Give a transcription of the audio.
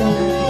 动。